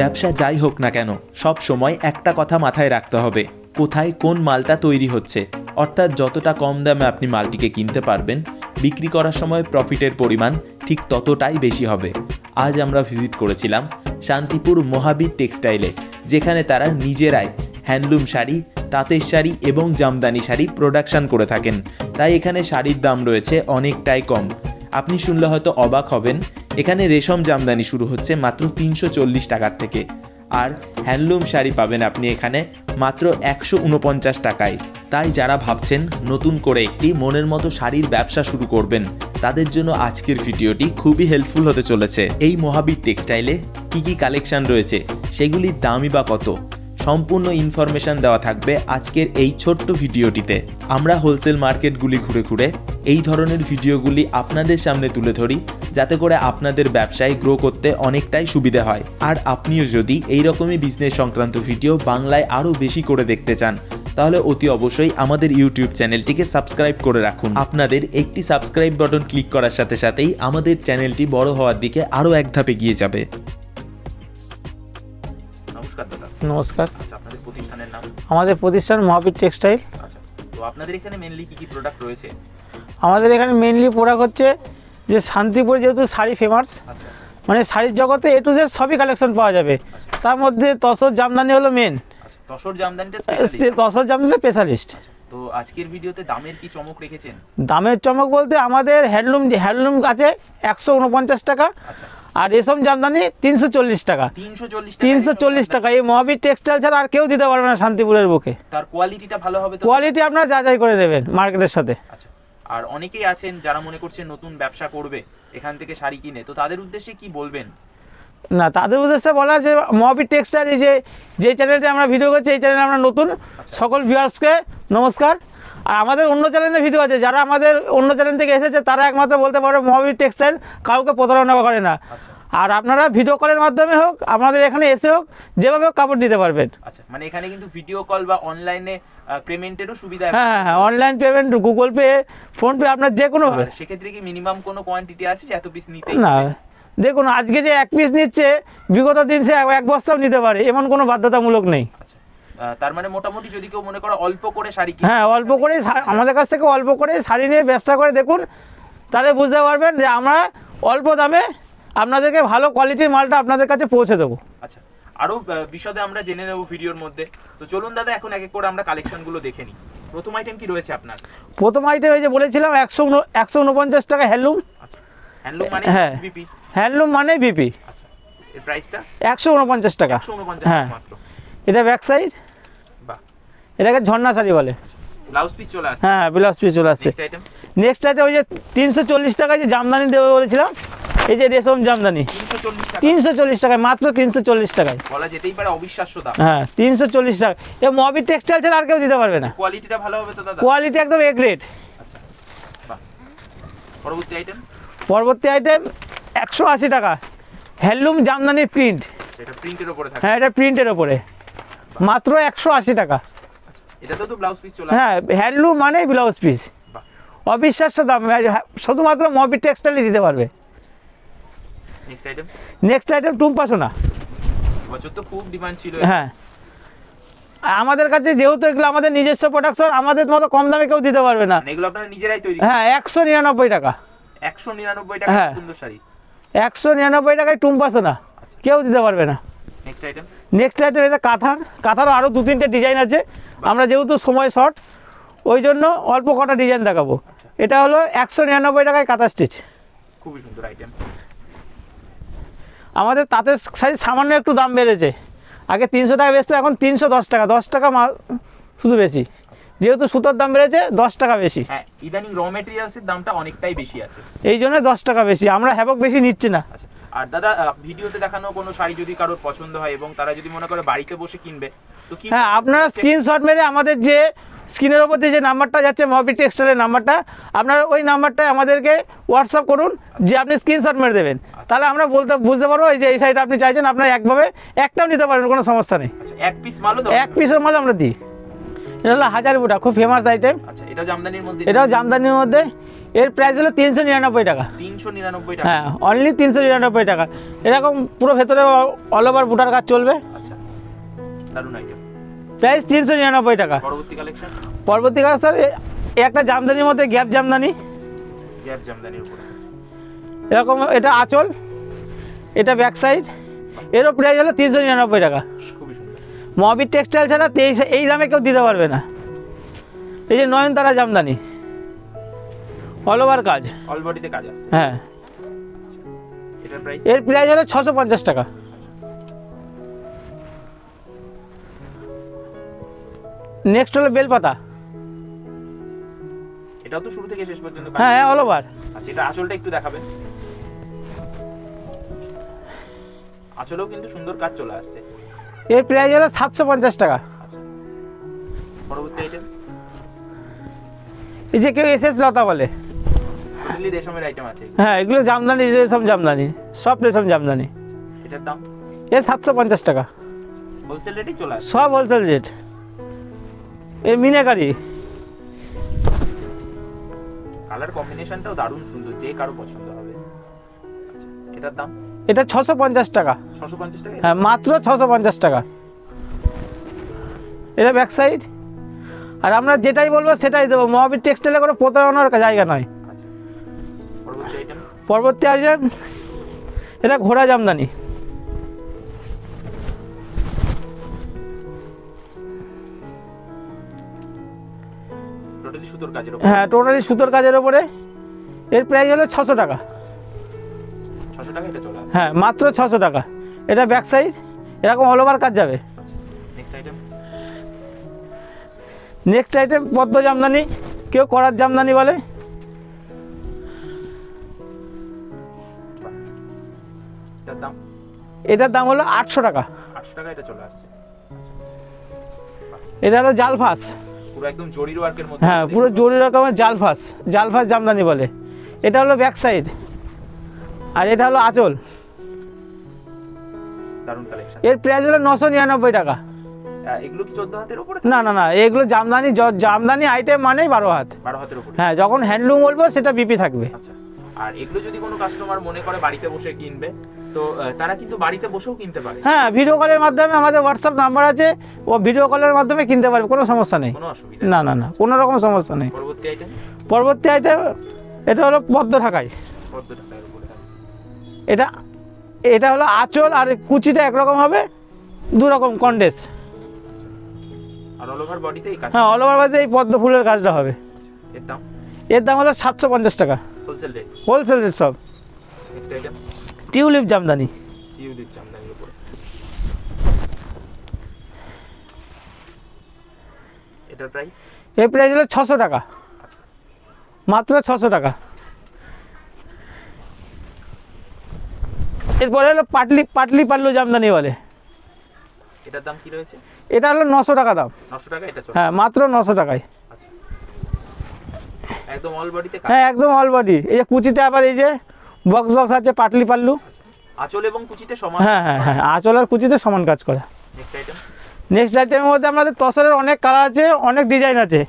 ব্যবসা যাই হোক না কেন, সব সময় একটা কথা মাথায় রাখতে হবে, কোথায় কোন মালটা তৈরি হচ্ছে। অর্থাৎ যতটা কম দামে আপনি মালটিকে কিনতে পারবেন, বিক্রি করার সময় প্রফিটের পরিমাণ ঠিক ততটাই বেশি হবে। আজ আমরা ভিজিট করেছিলাম শান্তিপুর মহাবীর টেক্সটাইলে যেখানে তারা নিজেরাই হ্যান্ডলুম শাড়ি, তাঁতের শাড়ি এবং জামদানি শাড়ি প্রোডাকশন করে থাকেন। তাই এখানে শাড়ির দাম রয়েছে অনেকটাই কম। আপনি শুনলে হয়তো অবাক হবেন এখানে রেশম জামদানি শুরু হচ্ছে মাত্র তিনশো চল্লিশ টাকার থেকে। আর হ্যান্ডলুম শাড়ি পাবেন আপনি এখানে মাত্র একশো উনপঞ্চাশ টাকায়। তাই যারা ভাবছেন নতুন করে একটি মনের মতো শাড়ির ব্যবসা শুরু করবেন, তাদের জন্য আজকের ভিডিওটি খুবই হেল্পফুল হতে চলেছে। এই মহাবীর টেক্সটাইলে কি কি কালেকশন রয়েছে? সেগুলির দামই বা কত? সম্পূর্ণ ইনফরমেশন দেওয়া থাকবে আজকের এই ছোট্ট ভিডিওটিতে। আমরা হোলসেল মার্কেটগুলি ঘুরে ঘুরে এই ধরনের ভিডিওগুলি আপনাদের সামনে তুলে ধরি, যাতে করে আপনাদের ব্যবসায় গ্রো করতে অনেকটাই সুবিধা হয়। আর আপনিও যদি এই রকমই বিজনেস সংক্রান্ত ভিডিও বাংলায় আরও বেশি করে দেখতে চান, তাহলে অতি অবশ্যই আমাদের ইউটিউব চ্যানেলটিকে সাবস্ক্রাইব করে রাখুন। আপনাদের একটি সাবস্ক্রাইব বাটন ক্লিক করার সাথে সাথেই আমাদের চ্যানেলটি বড় হওয়ার দিকে আরও এক ধাপ এগিয়ে যাবে। নমস্কার। আচ্ছা আপনাদের প্রতিষ্ঠানের নাম? আমাদের প্রতিষ্ঠান মহাবীর টেক্সটাইল। আচ্ছা তো আপনাদের এখানে মেনলি কি কি প্রোডাক্ট রয়েছে? আমাদের এখানে মেনলি প্রোডাক্ট হচ্ছে যে শান্তিপুর যেহেতু শাড়ি ফেমাস আচ্ছা। মানে শাড়ির জগতে এ টু জেড সবই কালেকশন পাওয়া যাবে। তার মধ্যে তসর জামদানি হলো মেন আচ্ছা তসর জামদানিটা তসর জামদানি স্পেশালিস্ট তো আজকের ভিডিওতে দামের কি চমক রেখেছেন? দামের চমক বলতে আমাদের হ্যান্ডলুম হ্যান্ডলুম আছে একশো উনপঞ্চাশ টাকা। আচ্ছা। আর রেশম জামদানি তিনশো চল্লিশ টাকা। তিনশো চল্লিশ টাকা এই মহাবীর টেক্সটাইল ছাড়া আর কেউ দিতে পারবে না শান্তিপুরের বুকে। তার কোয়ালিটিটা ভালো হবে তো? কোয়ালিটি আপনারা যাচাই করে দেবেন মার্কেটের সাথে। আচ্ছা। আর অনেকেই আছেন যারা মনে করছেন নতুন ব্যবসা করবে এখান থেকে শাড়ি কিনে। তো তাদের উদ্দেশ্যে কি বলবেন? না তাদের উদ্দেশ্যে বলা যে মহাবীর টেক্সটাইল এই যে যে চ্যানেলটি আমরা ভিডিও করছি এই চ্যানেলে আমরা নতুন। সকল ভিউয়ার্সকে নমস্কার। আর আমাদের অন্য চ্যানেলে ভিডিও আছে যারা আমাদের অন্য চ্যানেল থেকে এসেছে তারা একমাত্র বলতে পারে মহাবীর টেক্সটাইল কাউকে প্রতারণা করে না। আচ্ছা। আর আপনারা ভিডিও কলের মাধ্যমে হোক আমাদের এখানে এসে হোক যেভাবে হোক কাপড় দিতে পারবেন। আচ্ছা মানে এখানে কিন্তু ভিডিও কল বা অনলাইনে পেমেন্টেরও সুবিধা হ্যাঁ হ্যাঁ হ্যাঁ online payment Google Pay PhonePe আপনার যে কোনো সেক্ষেত্রে কি মিনিমাম কোনো কোয়ান্টিটি আছে যে এত পিস নিতেই না। দেখুন আজকে যে এক পিস নিচ্ছে বিগত দিন সে এক বস্তাও নিতে পারে এমন কোনো বাধ্যতামূলক নেই। তার মানে মোটামুটি যদি কেউ মনে করো অল্প করে শাড়ি কিনে হ্যাঁ অল্প করে আমাদের কাছ থেকে অল্প করে শাড়ি নিয়ে ব্যবসা করে দেখুন তাহলে বুঝতে পারবেন যে আমরা অল্প দামে আপনাদেরকে ভালো কোয়ালিটির মালটা আপনাদের কাছে পৌঁছে দেবো। আচ্ছা আরও বিশদে আমরা জেনে নেব ভিডিওর মধ্যে। তো চলুন দাদা এখন এক এক করে আমরা কালেকশনগুলো দেখে নিই। প্রথম আইটেম কি রয়েছে আপনার? প্রথম আইটেম এই যে বলেছিলাম একশো একশো উনপঞ্চাশ টাকা হ্যান্ডলুম আচ্ছা হ্যান্ডলুম মানে হ্যাঁ। বিপি হ্যান্ডলুম মানে বিপি আচ্ছা এর প্রাইসটা একশো উনপঞ্চাশ টাকা। একশো উনপঞ্চাশ হ্যাঁ। মাত্র। এটা ব্যাক সাইড এটাকে ঝর্ণা শাড়ি বলে। ব্লাউজ পিস চলে আসছে। হ্যাঁ ব্লাউজ পিস চলে আসছে। নেক্সট আইটেম ওই যে তিনশো চল্লিশ টাকায় যে জামদানি দেবে বলেছিলাম এই যে রেশম জামদানি। তিনশো চল্লিশ টাকায় মাত্র তিনশো চল্লিশ টাকায়। বলা যেতেই পারে অবিশ্বাস্য দাম। হ্যাঁ তিনশো চল্লিশ টাকা। এ মহাবীর টেক্সটাইল ছাড়া আর কেউ দিতে পারবে না। কোয়ালিটিটা ভালো হবে তো দাদা? কোয়ালিটি একদম এ গ্রেড আচ্ছা পরবর্তী আইটেম পরবর্তী আইটেম একশো আশি টাকা। হ্যান্ডলুম জামদানির প্রিন্ট এটা প্রিন্টের উপরে হ্যাঁ এটা প্রিন্টের ওপরে মাত্র একশো আশি টাকা। এটাতেও তো ব্লাউজ পিস চলে হ্যাঁ হ্যান্ডলুম মানেই ব্লাউজ পিস অবিশ্বাস্য দাম। শুধুমাত্র মহাবীর টেক্সটাইলই দিতে পারবে। Next item next item Tumpa সোনা। বছর তো খুব ডিমান্ড ছিল হ্যাঁ। আমাদের কাছে যেহেতু এগুলো আমাদের নিজস্ব প্রোডাকশন আমাদের মতো কম দামে কেউ দিতে পারবে না। মানে এগুলো আপনারা নিজেরাই তৈরি হ্যাঁ একশো নিরানব্বই টাকা। একশো নিরানব্বই টাকা হ্যাঁ। সুন্দর শাড়ি। একশো নিরানব্বই টাকায় টুম্পা সোনা। কেউ দিতে পারবে না। নেক্সট আইটেম নেক্সট আইটেম এটা কাঁথার। কাঁথারও আরও দু তিনটে ডিজাইন আছে। আমরা যেহেতু সময় শর্ট ওই জন্য অল্প কটা ডিজাইন দেখাবো। এটা হলো একশো নিরানব্বই টাকায় কাঁথা স্টিচ খুবই সুন্দর আইটেম আমাদের তাঁতের শাড়ি সামান্য একটু দাম বেড়েছে। আগে তিনশো টাকা বেচতো এখন তিনশো দশ টাকা। দশ টাকা মাল শুধু বেশি। যেহেতু সুতোর দাম বেড়েছে দশ টাকা বেশি। হ্যাঁ ইদানিং র মেটেরিয়ালসের দামটা অনেকটাই বেশি আছে। এই জন্য দশ টাকা বেশি। আমরা হ্যাবক বেশি নিচ্ছি না। আচ্ছা। আর দাদা ভিডিওতে দেখানো কোনো শাড়ি যদি কারোর পছন্দ হয় এবং তারা যদি মনে করে বাড়িতে বসে কিনবে তো কি হ্যাঁ আপনারা স্ক্রিনশট মেরে আমাদের যে স্ক্রিনের ওপর দিয়ে যে নাম্বারটা যাচ্ছে মহাবীর টেক্সটাইলের নাম্বারটা আপনারা ওই নাম্বারটায় আমাদেরকে হোয়াটসঅ্যাপ করুন যে আপনি স্ক্রিনশট মেরে দেবেন। তাহলে আমরা বলতে বুঝতে পারব এই যে এই শাড়িটা আপনি চাইছেন আপনারা একভাবে একটাও নিতে পারেন কোনো সমস্যা নেই। আচ্ছা এক পিস মালও দাও এক পিসের মাল আমরা দিই। এটা হলো হাজার বুটা খুব ফেমাস আইটেম আচ্ছা এটাও জামদানির মধ্যে এটাও জামদানির মধ্যে। এর প্রাইস হলো তিনশো নিরানব্বই টাকা। তিনশো নিরানব্বই টাকা। হ্যাঁ অনলি তিনশো নিরানব্বই টাকা। এরকম পুরো ভেতরে অল ওভার বুটার কাজ চলবে। আচ্ছা দারুণ আইটেম প্রাইস তিনশো নিরানব্বই টাকা। পরবর্তী কালেকশন পরবর্তী এ- একটা জামদানির মধ্যে গ্যাপ জামদানি। গ্যাপ জামদানির উপরে। এরকম এটা আঁচল এটা ব্যাক সাইড এরও প্রাইস হলো তিনশো নিরানব্বই টাকা। খুবই সুন্দর। মহাবীর টেক্সটাইল ছাড়া তেইশ এই দামে কেউ দিতে পারবে না। এই যে নয়নতারা জামদানি। অল ওভার কাজ। অল বডিতে কাজ আসছে। হ্যাঁ। এটার প্রাইস এর প্রাইস হলো ছশো পঞ্চাশ টাকা। নেক্সট হলো বেলপাতা। এটাও তো শুরু থেকে শেষ পর্যন্ত কাজ। হ্যাঁ অল ওভার আচ্ছা এটা আঁচলটা একটু দেখাবেন। আঁচলেও কিন্তু সুন্দর কাজ চলে আসছে। এর প্রাইস হলো সাতশো পঞ্চাশ টাকা। আচ্ছা। পরবর্তী আইটেম এই যে কেউ এসএস লতা বলে। টোটালি রেশমের আইটেম আছে। হ্যাঁ এগুলো জামদানি রেশম জামদানি। সব রেশম জামদানি। এটার দাম? এ সাতশো পঞ্চাশ টাকা। হোলসেল রেটেই চলে আসছে সব হোলসেল রেট এ মিনাকারি। কালার কম্বিনেশনটাও দারুণ সুন্দর যে কারও পছন্দ হবে। আচ্ছা এটার দাম? এটা ছশো পঞ্চাশ টাকা। ছশো পঞ্চাশ টাকা? হ্যাঁ মাত্র ছশো পঞ্চাশ টাকা। এটা ব্যাক সাইড আর আমরা যেটাই বলব সেটাই দেবো। মহাবীর টেক্সটাইলে কোনো প্রতারণার জায়গা নয়। পরবর্তী আইটেম এটা ঘোড়া জামদানি। হ্যাঁ টোটালি সুতোর কাজের ওপরে। এর প্রাইস হলো ছশো টাকা। হ্যাঁ মাত্র ছশো টাকা। এটা ব্যাক সাইড এরকম অল ওভার কাজ যাবে। নেক্সট আইটেম পদ্ম জামদানি। কেউ করার জামদানি বলে। এটার দাম হলো আটশো টাকা। আটশো টাকা এটা চলে আসছে। এটা হলো জাল ফাঁস পুরো একদম জরির ওয়ার্কের মধ্যে হ্যাঁ পুরো জরুরি রকমের জাল ফাঁস জাল ফাঁস জামদানি বলে। এটা হলো ব্যাক সাইড। আর এটা হলো আঁচল। এর প্রাইস হলো নশো নিরানব্বই টাকা। এগুলো কি চোদ্দ হাতের উপরে না না না এগুলো জামদানি জামদানি আইটেম মানেই বারো হাত। বারো হাতের উপরে। হ্যাঁ যখন হ্যান্ডলুম বলব সেটা বিপি থাকবে। আচ্ছা। আর এগুলো যদি কোনো কাস্টমার মনে করে বাড়িতে বসে কিনবে তো তারা কিন্তু বাড়িতে বসেও কিনতে পারে। হ্যাঁ ভিডিও কলের মাধ্যমে আমাদের হোয়াটসঅ্যাপ নাম্বার আছে ও ভিডিও কলের মাধ্যমে কিনতে পারবে কোনো সমস্যা নেই। কোনো অসুবিধা না না না কোনো রকম সমস্যা নেই। পরবর্তী আইটেম পরবর্তী আইটেম এটা হলো পদ্ম ঢাকাই। উপরে আছে? এটা এটা হলো আঁচল আর কুচিটা একরকম হবে দু রকম কন্ডেস। আর অল ওভার বডিতে এই কাজ হ্যাঁ অল ওভার বাদে এই পদ্ম ফুলের কাজটা হবে। এর দাম? এর দাম হলো সাতশো পঞ্চাশ টাকা। Wholesale rate? হোলসেল রেট সব। Next item tulip Jamdani. জামদানির উপরে। এটার প্রাইস এর প্রাইস হলো ছশো টাকা। আচ্ছা। মাত্র ছশো টাকা। এরপরে হলো পাটলি পাটলি পাল্লু জামদানি বলে। এটার দাম কি রয়েছে? এটা হলো নশো টাকা দাম। নশো টাকা? এটা হ্যাঁ মাত্র নশো টাকায়। একদম অল বডিতে হ্যাঁ একদম অল বডি এই যে কুচিতে আবার এই যে বক্স বক্স আছে পাটলি পাল্লু। আঁচল এবং কুচিতে সমান হ্যাঁ হ্যাঁ হ্যাঁ আঁচল আর কুচিতে সমান কাজ করা। নেক্সট আইটেম নেক্সট আইটেমের মধ্যে আমাদের তসরের অনেক কালার আছে অনেক ডিজাইন আছে।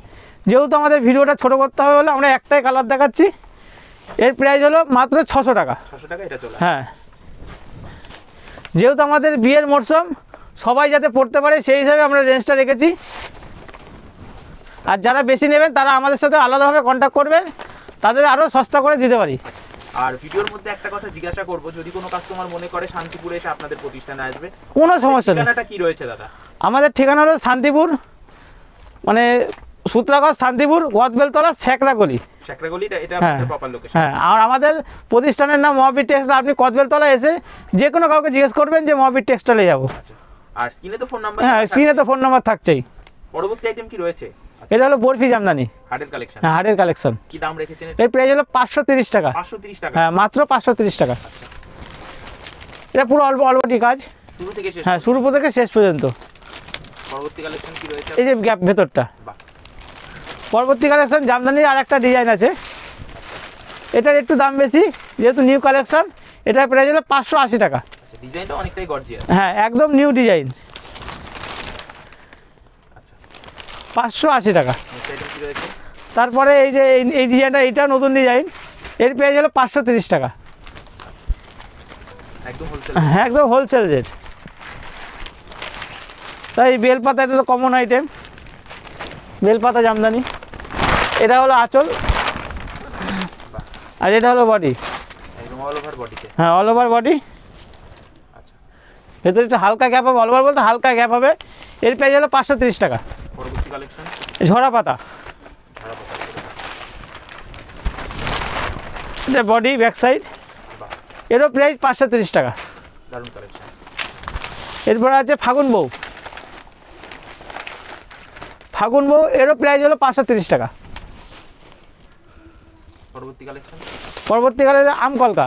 যেহেতু আমাদের ভিডিওটা ছোট করতে হবে বলে আমরা একটাই কালার দেখাচ্ছি। এর প্রাইস হলো মাত্র ছশো টাকা। ছশো টাকা এটা চলে। হ্যাঁ। যেহেতু আমাদের বিয়ের মরশুম সবাই যাতে পড়তে পারে সেই হিসাবে আমরা রেঞ্জটা রেখেছি। আর যারা বেশি নেবেন তারা আমাদের সাথে আলাদাভাবে কন্ট্যাক্ট করবেন। তাদের আরও সস্তা করে দিতে পারি। আর ভিডিওর মধ্যে একটা কথা জিজ্ঞাসা করব যদি কোনো কাস্টমার মনে করে শান্তিপুরে এসে আপনাদের প্রতিষ্ঠানে আসবে কোনো সমস্যা নেই। ঠিকানাটা কি রয়েছে দাদা? আমাদের ঠিকানা হলো শান্তিপুর মানে সূত্রাগড় শান্তিপুর গদবেলতলা ছ্যাকড়া গলি এটা হ্যাঁ। আপনাদের প্রপার লোকেশন হ্যাঁ আর আমাদের প্রতিষ্ঠানের নাম মহাবীর টেক্সটাইল। আপনি কদবেলতলা এসে যে কোনো কাউকে জিজ্ঞেস করবেন যে মহাবীর টেক্সটাইলে যাব। আচ্ছা। আর স্ক্রিনে তো ফোন নাম্বার হ্যাঁ স্ক্রিনে তো ফোন নাম্বার থাকছেই। পরবর্তী আইটেম কি রয়েছে? এটা হলো বরফি জামদানি। হার্ডের কালেকশন হ্যাঁ হাটের কালেকশন কি দাম রেখেছেন এর প্রাইস হলো পাঁচশো তিরিশ টাকা। পাঁচশো তিরিশ টাকা। হ্যাঁ মাত্র পাঁচশো তিরিশ টাকা। এটা পুরো অল্প অল্পটি কাজ। শুরু থেকে শেষ হ্যাঁ শুরু থেকে শেষ পর্যন্ত। পরবর্তী কালেকশন কি রয়েছে? এই যে গ্যাপ ভেতরটা। পরবর্তী কালেকশন জামদানির আর একটা ডিজাইন আছে। এটার একটু দাম বেশি যেহেতু নিউ কালেকশন এটার প্রাইস হলো পাঁচশো আশি টাকা। আচ্ছা ডিজাইনটা অনেকটাই গর্জিয়াস হ্যাঁ একদম নিউ ডিজাইন আচ্ছা পাঁচশো আশি টাকা। তারপরে এই যে এই- ডিজাইনটা এইটা নতুন ডিজাইন এর প্রাইস হলো পাঁচশো তিরিশ টাকা। একদম হোলসেল হ্যাঁ একদম হোলসেল রেট তাই বেলপাতা এটা তো কমন আইটেম বেলপাতা জামদানি। এটা হলো আঁচল। আর এটা হলো বডি হ্যাঁ অল ওভার বডি ভেতরে একটু হালকা গ্যাপ হবে অল ওভার বলতে হালকা গ্যাপ হবে। এর প্রাইস হলো পাঁচশো তিরিশ টাকা। কালেকশন ঝরা পাতা এটা বডি ব্যাক সাইড এরও প্রাইস পাঁচশো তিরিশ টাকা। দারুণ কালেকশন এরপরে আছে ফাগুন বউ। ফাগুন বউ এরও প্রাইস হলো পাঁচশো তিরিশ টাকা। পরবর্তী কালেকশন পরবর্তীকালে আম কলকা।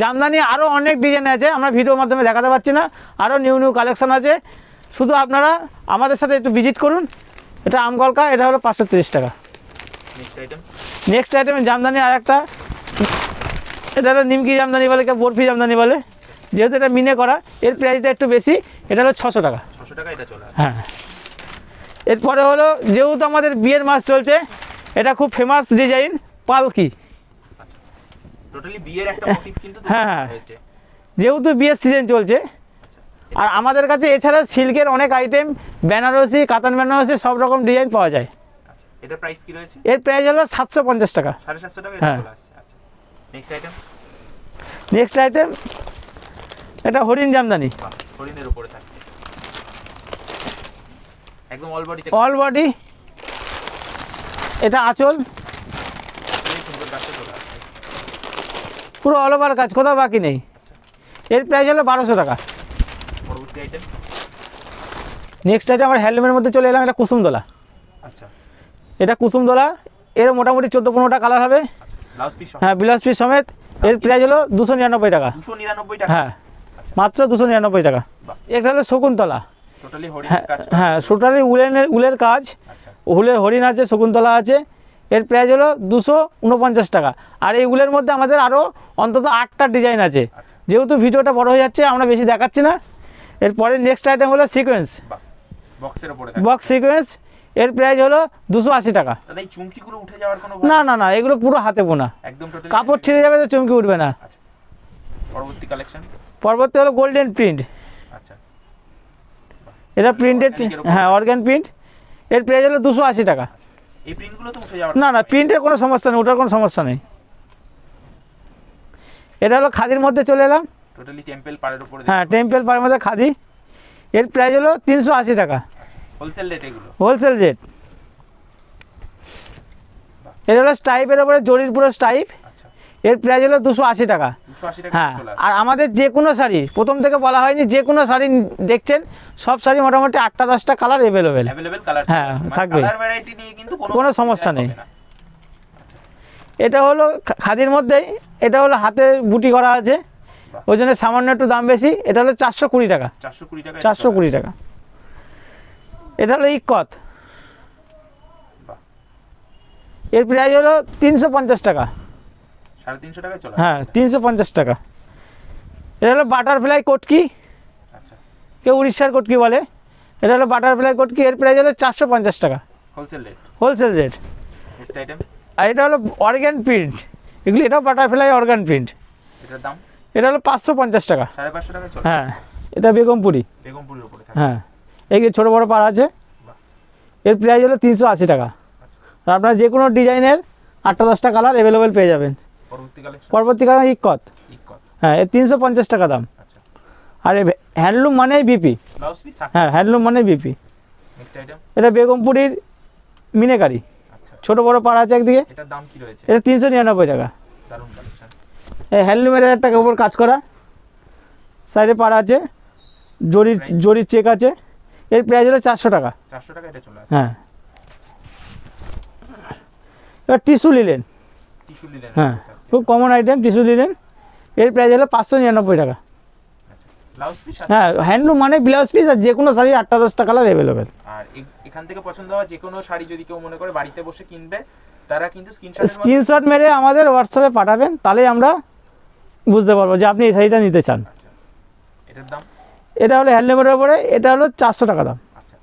জামদানি আরও অনেক ডিজাইন আছে আমরা ভিডিওর মাধ্যমে দেখাতে পারছি না। আরও নিউ নিউ কালেকশন আছে। শুধু আপনারা আমাদের সাথে একটু ভিজিট করুন। এটা আম কলকা এটা হলো পাঁচশো তিরিশ টাকা। নেক্সট আইটেম জামদানি আর একটা এটা হলো নিমকি জামদানি বলে কেউ বরফি জামদানি বলে। যেহেতু এটা মিনে করা এর প্রাইসটা একটু বেশি এটা হলো ছশো টাকা। ছশো টাকা এটা চলে হ্যাঁ। এরপরে হলো যেহেতু আমাদের বিয়ের মাস চলছে এটা খুব ফেমাস ডিজাইন পালকি। মোটিভ কিন্তু হ্যাঁ, হ্যাঁ। যেহেতু বিয়ের সিজন চলছে আর আমাদের কাছে এছাড়া সিল্কের অনেক আইটেম বেনারসি কাতান বেনারসি সব রকম ডিজাইন পাওয়া যায়। আচ্ছা এটা প্রাইস কি রয়েছে? এর প্রাইস হলো সাতশো পঞ্চাশ টাকা। সাড়ে সাতশো টাকা হ্যাঁ। আচ্ছা নেক্সট আইটেম নেক্সট আইটেম এটা হরিণ জামদানি। হরিণের উপরে থাকছে। একদম অল বডিতে অল বডি এটা আঁচল। পুরো অল ওভার কাজ কোথাও বাকি নেই। এর প্রাইস হলো বারোশো টাকা। নেক্সট আইটেম আমার হ্যান্ডলুমের মধ্যে চলে এলাম এটা কুসুমদোলা আচ্ছা। এটা কুসুমদোলা এর মোটামুটি চোদ্দ পনেরোটা কালার হবে। হ্যাঁ বিলাস পিস সমেত এর প্রাইস হলো দুশো নিরানব্বই টাকা। দুশো নিরানব্বই টাকা? হ্যাঁ মাত্র দুশো নিরানব্বই টাকা। এটা হলো শকুন্তলা। হ্যাঁ হ্যাঁ টোটালি উলেনের উলের কাজ। আচ্ছা। উলের হরিণ আছে শকুন্তলা আছে। এর প্রাইস হলো দুশো উনপঞ্চাশ টাকা। আর এই উলের মধ্যে আমাদের আরও অন্তত আটটা ডিজাইন আছে। আচ্ছা। যেহেতু ভিডিওটা বড় হয়ে যাচ্ছে আমরা বেশি দেখাচ্ছি না। এরপরে নেক্সট আইটেম হলো সিকোয়েন্স বক্সের উপরে বক্স সিকোয়েন্স এর প্রাইস হলো দুশো আশি টাকা। না না না এগুলো পুরো হাতে বোনা। কাপড় ছিঁড়ে যাবে তো চমকে উঠবে না। আচ্ছা পরবর্তী কালেকশন পরবর্তী হলো গোল্ডেন প্রিন্ট এটা প্রিন্টেড। হ্যাঁ অর্গ্যান প্রিন্ট এর প্রাইস হলো দুশো আশি টাকা। না না প্রিন্টের কোনো সমস্যা নেই ওটার কোনো সমস্যা নেই। এটা হলো খাদির মধ্যে চলে এলাম। টোটালি টেম্পল পাড়ের উপরে হ্যাঁ টেম্পেল পাড়ের মধ্যে খাদি। এর প্রাইস হলো তিনশো আশি টাকা। হোলসেল রেট এগুলো। হোলসেল রেট এটা হলো স্টাইপের ওপরে জরির পুরো স্টাইপ আচ্ছা। এর প্রাইস হলো দুশো আশি টাকা। হ্যাঁ আর আমাদের যে কোনো শাড়ি প্রথম থেকে বলা হয়নি যে কোনো শাড়ি দেখছেন সব শাড়ি মোটামুটি আটটা দশটা কালার অ্যাভেলেবেল হ্যাঁ, থাকবে। ভ্যারাইটি নিয়ে কিন্তু কোনো সমস্যা নেই। এটা হলো খাদির মধ্যেই এটা হলো হাতে বুটি করা আছে। ওই জন্য সামান্য একটু দাম বেশি এটা হলো চারশো কুড়ি টাকা। চারশো কুড়ি টাকা। এটা হলো ইকত এর প্রাইস হলো তিনশো পঞ্চাশ টাকা। হ্যাঁ তিনশো পঞ্চাশ টাকা। এটা হলো বাটারফ্লাই কটকি। আচ্ছা। কেউ উড়িষ্যার কটকি বলে। এটা হলো বাটারফ্লাই কটকি এর প্রাইস হলো চারশো পঞ্চাশ টাকা। হোলসেল রেট হোলসেল রেট আর এটা হলো অর্গ্যান প্রিন্ট এগুলি এটাও বাটারফ্লাই অর্গ্যান প্রিন্ট এটার দাম? এটা হলো পাঁচশো পঞ্চাশ টাকা। হ্যাঁ এটা বেগমপুরি। হ্যাঁ এই যে ছোটো বড়ো পাড় আছে এর প্রাইস হলো তিনশো আশি টাকা। আচ্ছা। আর আপনারা যে কোনো ডিজাইনের আটটা দশটা কালার অ্যাভেলেবেল পেয়ে যাবেন। পরবর্তীকালে ইকত হ্যাঁ এর তিনশো পঞ্চাশ টাকা দাম। আচ্ছা। আর হ্যান্ডলুম মানেই বিপি হ্যাঁ হ্যান্ডলুম মানেই বিপি এটা বেগমপুরির মিনেকারি। আচ্ছা। ছোটো বড়ো পাড় আছে একদিকে। এটা তিনশো নিরানব্বই টাকা। এই হ্যান্ডলুমের একটা উপর কাজ করা। সাইডে পাড়া আছে জরির? জরির চেক আছে। এর প্রাইস হলো চারশো টাকা। চারশো টাকা এটা চলে হ্যাঁ। এবার টিস্যু নিলেন। টিস্যু লিলেন হ্যাঁ খুব কমন আইটেম টিস্যু নিলেন। এর প্রাইস হলো পাঁচশো নিরানব্বই টাকা। হ্যাঁ হ্যান্ডলুম মানে ব্লাউজ পিস আর যে কোনো শাড়ি আটটা দশটা কালার অ্যাভেলেবেল আর এখান থেকে পছন্দ হওয়া যে কোনো শাড়ি যদি কেউ মনে করে বাড়িতে বসে কিনবে তারা কিন্তু স্ক্রিনশট মেরে আমাদের হোয়াটসঅ্যাপে পাঠাবেন তাহলে আমরা বুঝতে পারব যে আপনি এই শাড়িটা নিতে চান। এটার দাম? এটা হলো হ্যান্ডলুমের ওপরে এটা হলো চারশো টাকা দাম। আচ্ছা।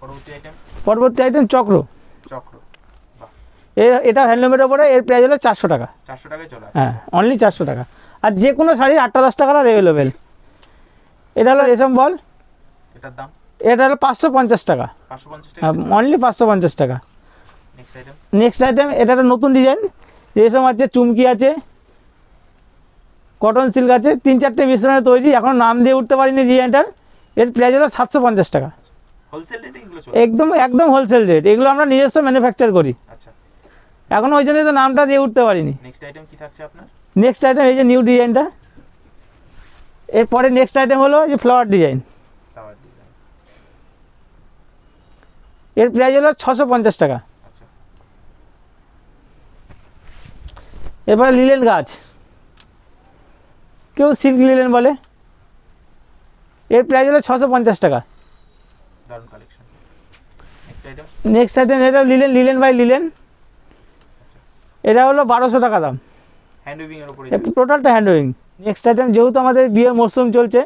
পরবর্তী আইটেম পরবর্তী আইটেম চক্র। চক্র। এটা হ্যান্ডলুমের ওপরে এর প্রাইস হলো চারশো টাকা। চারশো টাকায় চলে হ্যাঁ অনলি চারশো টাকা। আর যে কোনো শাড়ি আটটা দশটা কালার অ্যাভেলেবেল এটা হলো রেশম বল। এটার দাম? এটা হলো পাঁচশো পঞ্চাশ টাকা। হ্যাঁ, টাকা অনলি পাঁচশো পঞ্চাশ টাকা। নেক্সট আইটেম নেক্সট আইটেম এটা একটা নতুন ডিজাইন রেশম আছে চুমকি আছে। কটন সিল্ক আছে তিন চারটে মিশ্রণে তৈরি এখন নাম দিয়ে উঠতে পারিনি ডিজাইনটার এর প্রাইস হলো সাতশো পঞ্চাশ টাকা। হোলসেল রেটে একদম একদম হোলসেল রেট এগুলো আমরা নিজস্ব ম্যানুফ্যাকচার করি। আচ্ছা। এখন ওই জন্যই তো নামটা দিয়ে উঠতে পারিনি। আইটেম নেক্সট আইটেম এই যে নিউ ডিজাইনটা এরপরে নেক্সট আইটেম হলো যে ফ্লাওয়ার ডিজাইন এর প্রাইস হলো ছশো পঞ্চাশ টাকা। আচ্ছা। এরপরে লিলেন গাছ। কেউ সিল্ক লিলেন বলে? এর প্রাইস হলো ছশো পঞ্চাশ টাকা। নেক্সট আইটেম এটা লিলেন লিলেন বাই লিলেন এটা হলো বারোশো টাকা দাম। টোটালটা হ্যান্ড ওয়িং নেক্সট আইটেম যেহেতু আমাদের বিয়ের মরশুম চলছে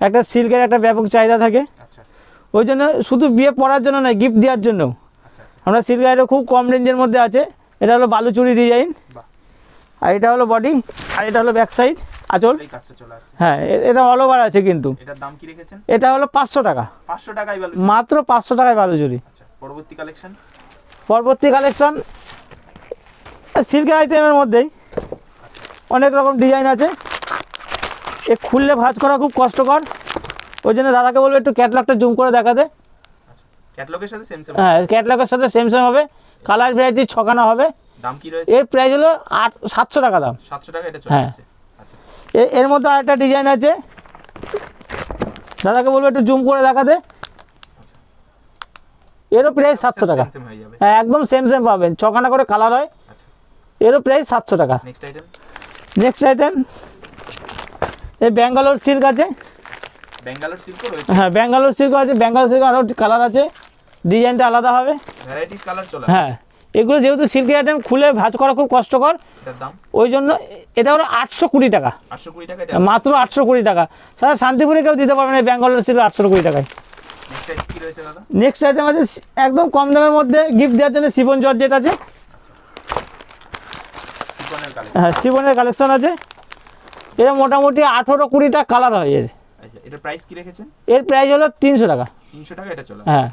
একটা সিল্কের একটা ব্যাপক চাহিদা থাকে। আচ্ছা। ওই জন্য শুধু বিয়ে পড়ার জন্য নয় গিফট দেওয়ার জন্য আচ্ছা আচ্ছা। আমরা সিল্ক আইটেম খুব কম রেঞ্জের মধ্যে আছে। এটা হলো বালুচুরি ডিজাইন আর এটা হলো বডি আর এটা হলো ব্যাক সাইড আঁচল? হ্যাঁ এটা অল ওভার আছে কিন্তু। এটার দাম কি রেখেছেন? এটা হলো পাঁচশো টাকা। পাঁচশো ভালো মাত্র পাঁচশো টাকায় বালুচুরি আচ্ছা পরবর্তী কালেকশন পরবর্তী কালেকশন সিল্কের আইটেমের মধ্যেই অনেক রকম ডিজাইন আছে। এ খুললে ভাঁজ করা খুব কষ্টকর। ওই জন্য দাদাকে বলব একটু ক্যাটলগটা জুম করে দেখাতে আচ্ছা ক্যাটালগের সাথে সেম সেম হ্যাঁ ক্যাটলগের সাথে সেম সেম হবে। কালার ভ্যারাইটি ছখানা হবে। দাম কি রয়েছে? এর প্রাইস হলো আট সাতশো টাকা দাম। সাতশো টাকা এটা হ্যাঁ। এর মধ্যে আরেকটা ডিজাইন আছে। দাদাকে বলব একটু জুম করে দেখাতে। এরও প্রাইস সাতশো টাকা। হয়ে একদম সেম সেম পাবেন। ছখানা করে কালার হয়। আচ্ছা। এরও প্রাইস সাতশো টাকা। নেক্সট আইটেম এই ব্যাঙ্গালোর সিল্ক আছে। হ্যাঁ ব্যাঙ্গালোর সিল্ক আছে। ব্যাঙ্গালোর সিল্ক আরও কালার আছে। ডিজাইনটা আলাদা হবে। হ্যাঁ। এগুলো যেহেতু সিল্কের আইটেম খুলে ভাজ করা খুব কষ্টকর ওই জন্য এটা হলো আটশো কুড়ি টাকা। এটা মাত্র আটশো কুড়ি টাকা। সারা শান্তিপুরে কেউ দিতে পারবে না এই ব্যাঙ্গালোর সিল্ক আটশো কুড়ি টাকায়। নেক্সট আইটেম আছে একদম কম দামের মধ্যে গিফট দেওয়ার জন্য শিবন জর্জেট আছে। হ্যাঁ শিবনের কালেকশন আছে। এর মোটামুটি আঠেরো কুড়িটা কালার হয় এর। আচ্ছা প্রাইস কি রেখেছেন? এর প্রাইস হলো তিনশো টাকা। তিনশো টাকা এটা চলে। হ্যাঁ।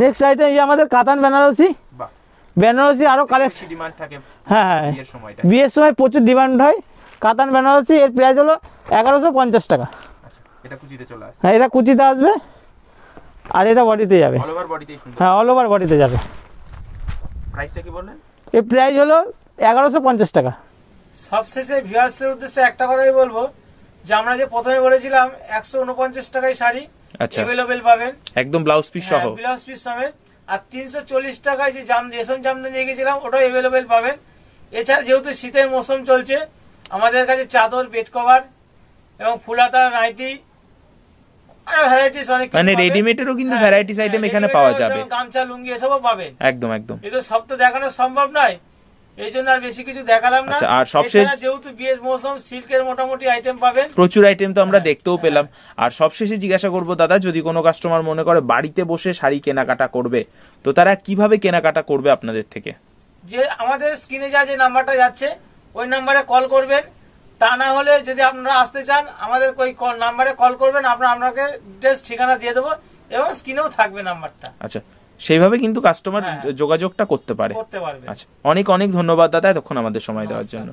নেক্সট আইটেম এই আমাদের কাতান বেনারসি। বেনারসি আরও কালেকশন ডিমান্ড থাকে। হ্যাঁ হ্যাঁ। বিয়ের বিয়ের সময় প্রচুর ডিমান্ড হয়। কাতান বেনারসি এর প্রাইস হলো এগারোশো পঞ্চাশ টাকা। আচ্ছা এটা কুচিতে চলে আসছে হ্যাঁ এটা কুচিতে আসবে। আর এটা বডিতে যাবে। অল ওভার বডিতেই হ্যাঁ অল ওভার বডিতে যাবে। প্রাইসটা কি বললেন? এর প্রাইস হলো এগারোশো পঞ্চাশ টাকা। সবশেষে ভিউয়ার্সের উদ্দেশ্যে একটা কথাই বলব। যে আমরা যে প্রথমে বলেছিলাম একশো উনপঞ্চাশ টাকায় শাড়ি আচ্ছা। অ্যাভেলেবেল পাবেন একদম ব্লাউজ পিস সহ। ব্লাউজ পিস সমেত আর তিনশো চল্লিশ টাকায় যে জাম রেশম নিয়ে গেছিলাম ওটাও অ্যাভেলেবেল পাবেন এছাড়া যেহেতু শীতের মৌসুম চলছে আমাদের কাছে চাদর বেড কভার এবং ফুলাতা নাইটি আরও ভ্যারাইটিস অনেক মানে রেডিমেডেরও কিন্তু হ্যাঁ, item হ্যাঁ, এখানে পাওয়া যাবে। গামছা লুঙ্গি এসবও পাবেন একদম একদম। এগুলো সব তো দেখানো সম্ভব নয়। এই জন্য আর বেশি কিছু দেখালাম না। আচ্ছা, আর সবশেষ- যেহেতু বিয়ের মৌসুম সিল্কের মোটামুটি আইটেম পাবেন। প্রচুর আইটেম তো আমরা দেখতেও পেলাম। আর সবশেষে জিজ্ঞাসা করব দাদা যদি কোনো কাস্টমার মনে করে বাড়িতে বসে শাড়ি কেনাকাটা করবে তো তারা কীভাবে কেনাকাটা করবে আপনাদের থেকে? যে আমাদের স্ক্রিনে যা যে নাম্বারটা যাচ্ছে ওই নাম্বারে কল করবেন। তা না হলে যদি আপনারা আসতে চান আমাদের ওই নাম্বারে কল করবেন আমরা আপনাকে ডিটেলস ঠিকানা দিয়ে দেবো এবং স্ক্রিনেও থাকবে নাম্বারটা আচ্ছা সেইভাবে কিন্তু কাস্টমার হ্যাঁ। যোগাযোগটা করতে পারে। আচ্ছা অনেক অনেক ধন্যবাদ দাদা এতক্ষণ আমাদের সময় দেওয়ার জন্য।